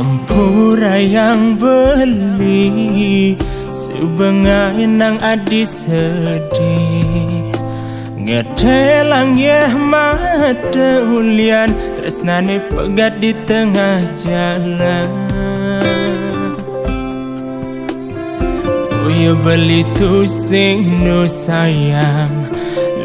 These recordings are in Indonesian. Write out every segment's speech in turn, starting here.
Ampura yang beli Sebengai nang adi sedih. Ngetelang ya mata ulian Tresnane pegat di tengah jalan. Oh ya beli tu sing no sayang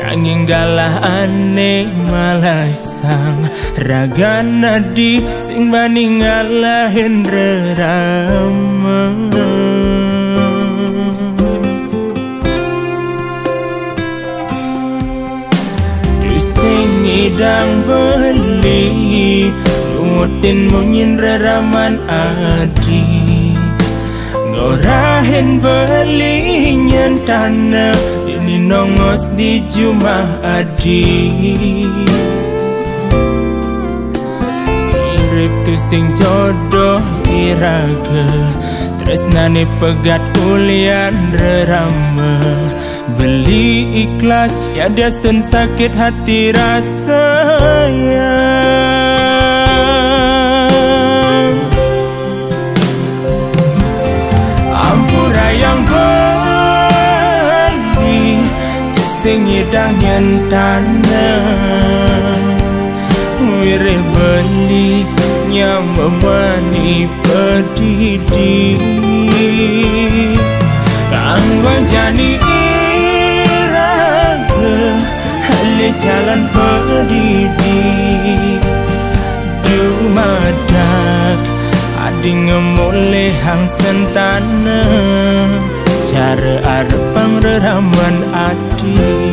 Nanging galah aneh malasang Raga nadi sing bani ngalahin rerama Sing idang beli Lungutin munyin reraman adi. Ngorahin beli nyentana ni nongos di Jumah Adi. Irip tu sing jodoh iraga Tresnane pegat kulian rerama. Beli ikhlas ya destun sakit hati rasa sing yedang yen tanah Wire beli nyamamani pedidi. Kang wanjani iraga Hale jalan pedidi. Jumadak Adi ngemole hang sentana Cara arpang reraman ati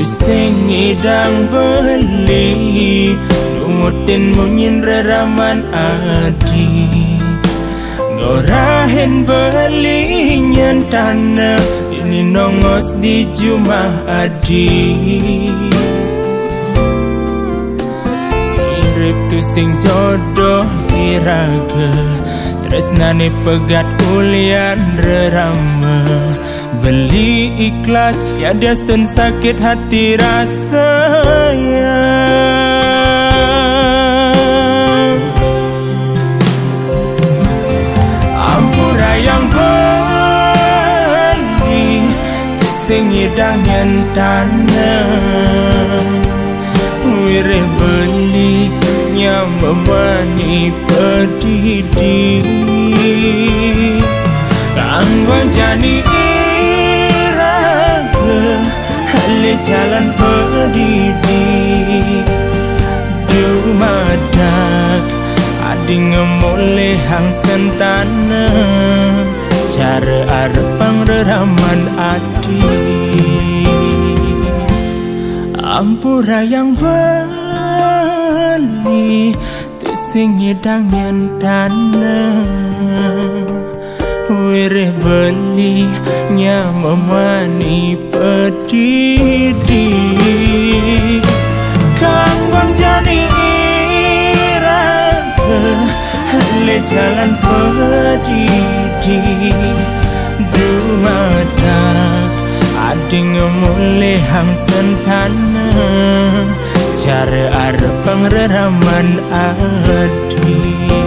idang beli Lungutin munyin reraman adi. Ngorahin beli nyentana Ini nongos di Jumah Adi. Irip tu sing jodoh iraga Tresnane pegat kulian rerama Beli ikhlas ya destin sakit hati rasanya. Ampura yang beli Tising idang yang tanah Wire beli nyamamani pedidi Kang wanjani Hale jalan pedidi Dumadak. Adi ngemole hang sentana Cara arpang reraman adi. Ampura yang beli Tising yedang yang tanah wereh beni nyamemani pedidi. Kangkon jani irangka le jalan pedidi. Dumadak ading mulai hang sentana cara arpeng reraman adi.